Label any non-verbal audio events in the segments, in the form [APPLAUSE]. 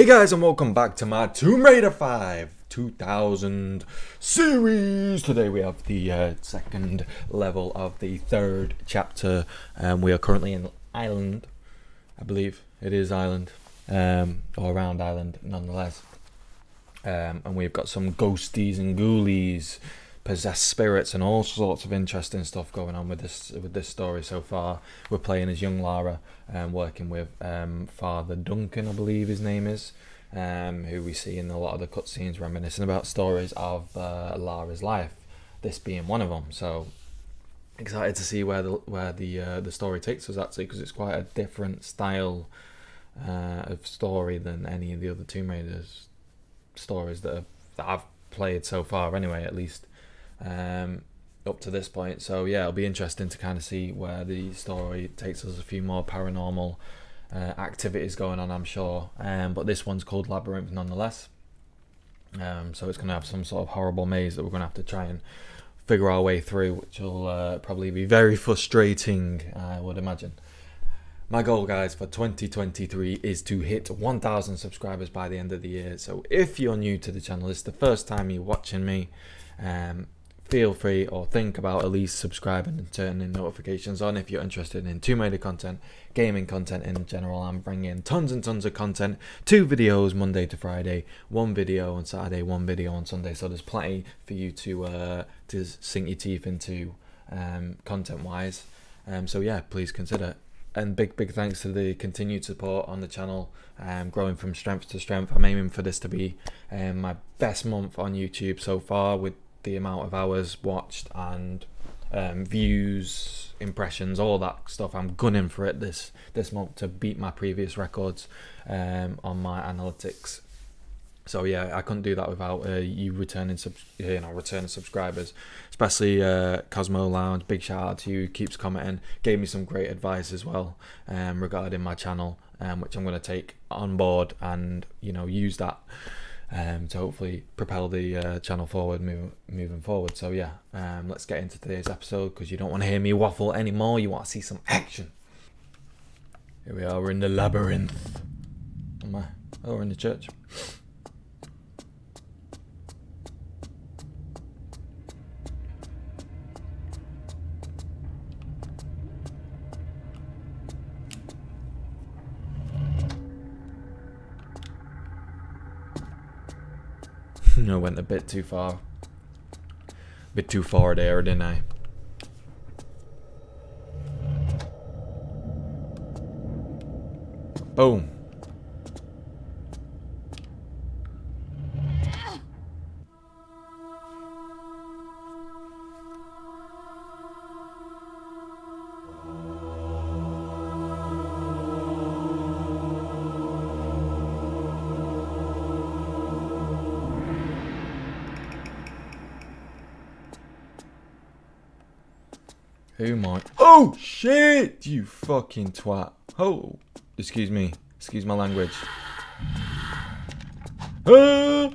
Hey guys and welcome back to my Tomb Raider 5 2000 series. Today we have the uh, second level of the third chapter. Um, we are currently in Ireland, I believe it is Ireland, um, or around Ireland nonetheless. Um, and we've got some ghosties and ghoulies, possessed spirits, and all sorts of interesting stuff going on with this with this story so far. We're playing as young Lara, um, working with um, Father Dunstan, I believe his name is, um, who we see in a lot of the cutscenes reminiscing about stories of uh, Lara's life. This being one of them. So excited to see where the where the uh, the story takes us actually, because it's quite a different style uh, of story than any of the other Tomb Raiders stories that, have, that I've played so far. Anyway, at least um, up to this point. So yeah, it'll be interesting to kind of see where the story takes us. A few more paranormal uh, activities going on, I'm sure. Um, but this one's called Labyrinth nonetheless. Um, so it's going to have some sort of horrible maze that we're going to have to try and figure our way through, which will uh, probably be very frustrating, I would imagine. My goal, guys, for 2023 is to hit 1,000 subscribers by the end of the year. So if you're new to the channel, it's the first time you're watching me, um, feel free or think about at least subscribing and turning notifications on if you're interested in Tomb Raider content, gaming content in general. I'm bringing tons and tons of content, two videos Monday to Friday, one video on Saturday, one video on Sunday. So there's plenty for you to uh, to sink your teeth into um, content wise. Um, so yeah, please consider and big big thanks to the continued support on the channel um, growing from strength to strength i'm aiming for this to be um, my best month on youtube so far with the amount of hours watched and um, views impressions all that stuff i'm gunning for it this this month to beat my previous records um, on my analytics so yeah, I couldn't do that without uh, you returning sub, you know, returning subscribers, especially uh, Cosmo Lounge. Big shout out to you. Keeps commenting, gave me some great advice as well um, regarding my channel, um, which I'm going to take on board and you know use that um, to hopefully propel the uh, channel forward, move, moving forward. So yeah, um, let's get into today's episode because you don't want to hear me waffle anymore. You want to see some action. Here we are. We're in the labyrinth. Am I? Oh, we're in the church. I went a bit too far. A bit too far there, didn't I? Boom. Who might? Oh shit! You fucking twat. Oh, excuse me. Excuse my language. Ah! Oh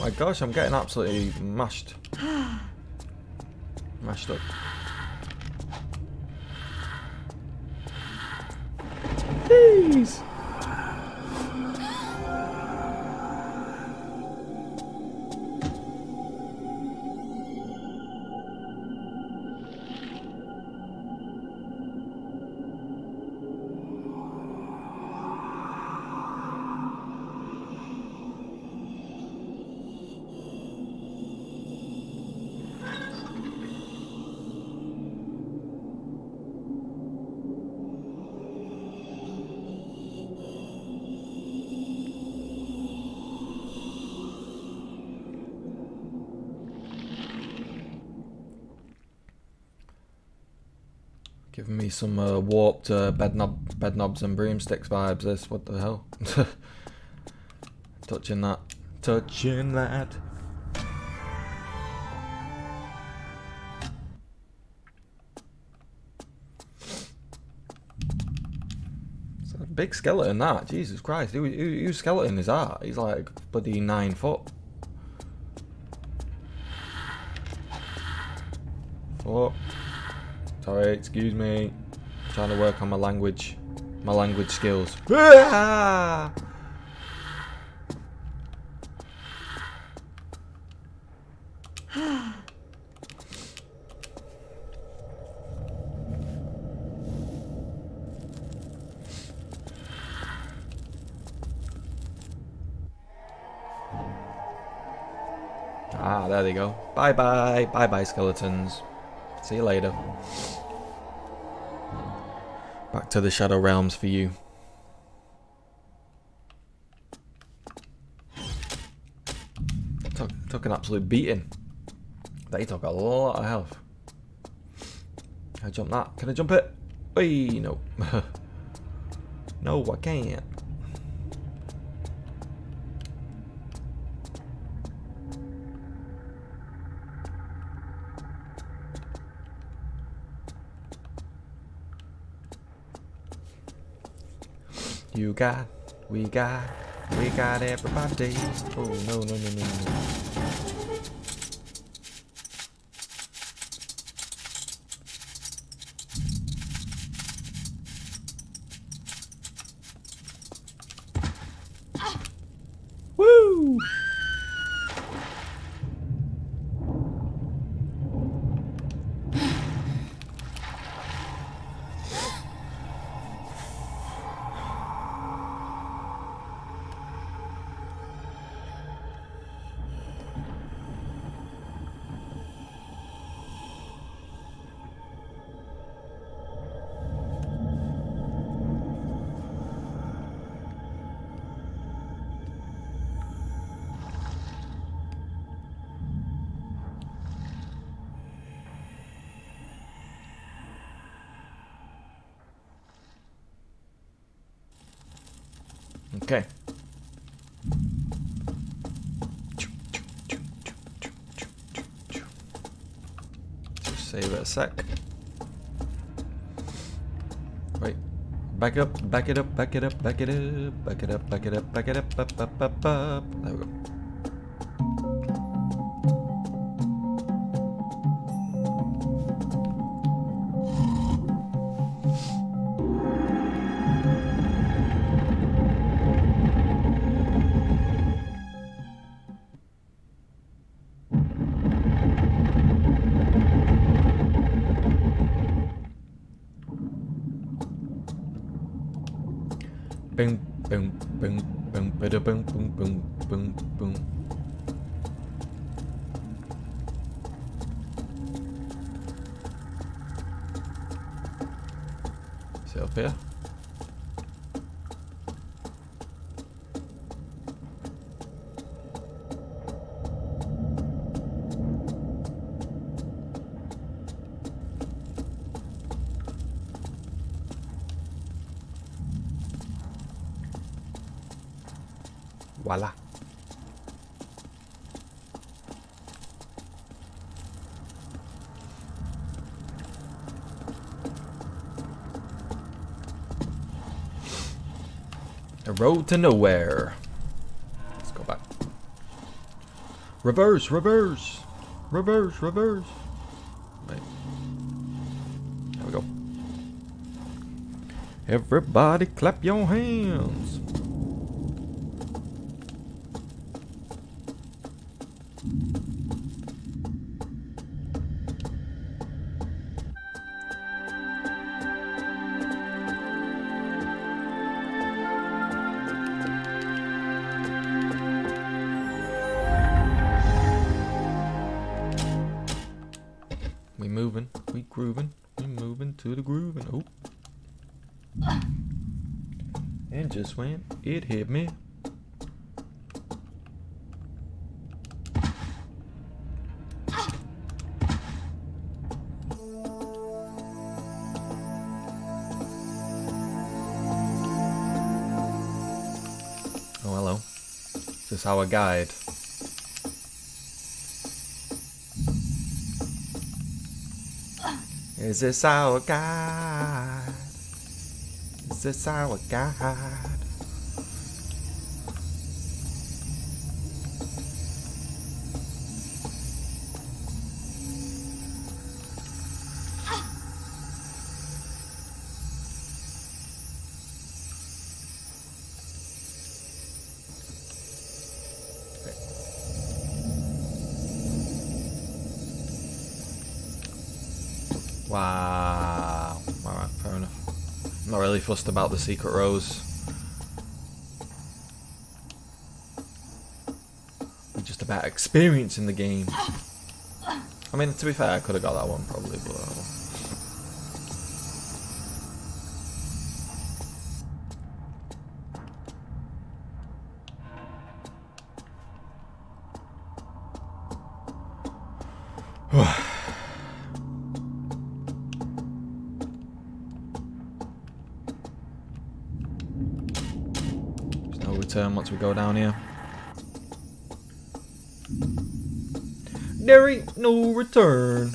my gosh, I'm getting absolutely mashed. [GASPS] mashed up. Please. Giving me some uh, warped uh, bed, knob, bed knobs and broomsticks vibes. This, what the hell? [LAUGHS] Touching that. Touching that. It's a big skeleton, that. Jesus Christ. Who, who, whose skeleton is that? He's like bloody nine foot. Oh. Sorry, excuse me. trying to work on my language. my language skills. Ah! [SIGHS] Ah, there they go. Bye bye. Bye bye, skeletons. See you later. To the Shadow Realms for you. Took, took an absolute beating. They took a lot of health. Can I jump that? Can I jump it? Wait, no. [LAUGHS] no, I can't. You got, we got, we got everybody. Oh no no no no no. Okay. Just save it a sec. Wait. Back it up, back it up, back it up, back it up, back it up, back it up, back it up, up, up, up, up. There we go. Boom, boom, boom, boom, bada boom, boom, boom, boom, boom. Is it up here? Voila. A road to nowhere. Let's go back. Reverse, reverse, reverse, reverse. Wait. There we go. Everybody clap your hands. Moving, we grooving, we moving to the grooving. Oh. And just when it hit me. Oh, hello. This is this our guide? Is this our God? Is this our guide? Wow. Alright, fair enough. I'm not really fussed about the secret rose. just about experiencing the game. I mean, to be fair, I could have got that one probably, but... Return once we go down here. There ain't no return.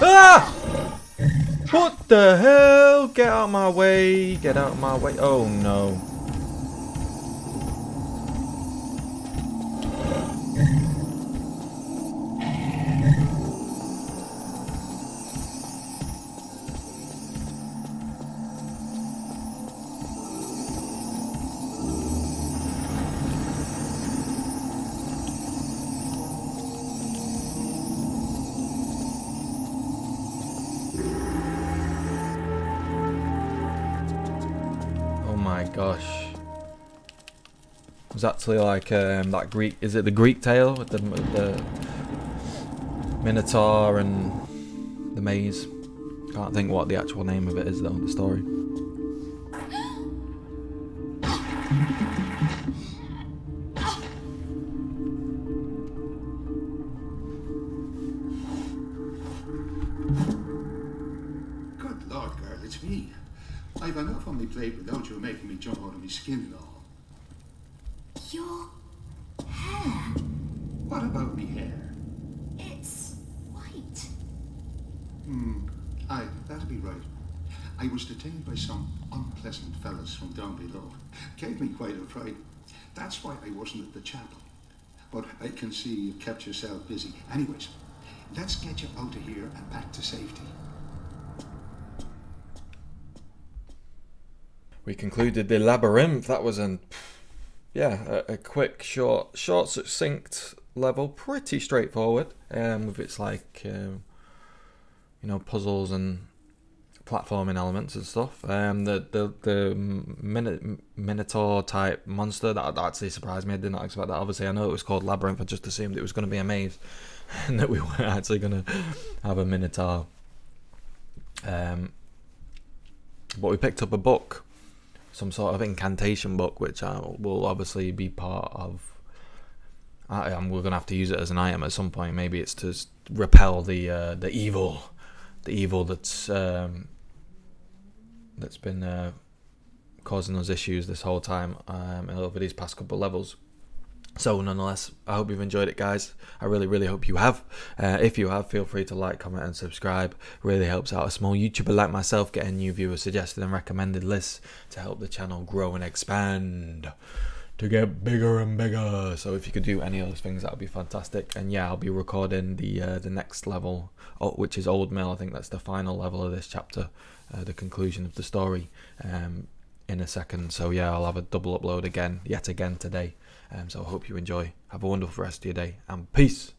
Ah! What the hell? Get out of my way. Get out of my way. Oh no. Actually like um, that Greek, is it the Greek tale with the, the Minotaur and the maze? Can't think what the actual name of it is though, the story. Good Lord, girl, it's me. I've enough on my plate without you making me jump out of my skin and all. Your hair, What about me hair? it's white. Hmm, aye, that'll be right. I was detained by some unpleasant fellas from down below. Gave me quite a fright. That's why I wasn't at the chapel. But I can see you've kept yourself busy. Anyways, let's get you out of here and back to safety. We concluded the labyrinth. That was an, yeah, a, a quick, short, short, succinct level. Pretty straightforward. Um, with its like, um, you know, puzzles and platforming elements and stuff. Um, the the the Min- Minotaur type monster that, that actually surprised me. I did not expect that. Obviously, I know it was called labyrinth. I just assumed it was going to be a maze, [LAUGHS] and that we were actually going to have a Minotaur. Um, but we picked up a book some sort of incantation book, which I will obviously be part of. I, we're gonna have to use it as an item at some point. Maybe it's to repel the uh, the evil, the evil that's um, that's been uh, causing us issues this whole time um, and over these past couple levels. So, nonetheless, I hope you've enjoyed it, guys. I really, really hope you have. Uh, if you have, feel free to like, comment, and subscribe. Really helps out a small YouTuber like myself getting new viewers suggested and recommended lists to help the channel grow and expand to get bigger and bigger. So, if you could do any of those things, that would be fantastic. And yeah, I'll be recording the uh, the next level, oh, which is Old Mill. I think that's the final level of this chapter, uh, the conclusion of the story. Um, in a second. So yeah, I'll have a double upload again, yet again today. Um, so I hope you enjoy. Have a wonderful rest of your day and peace.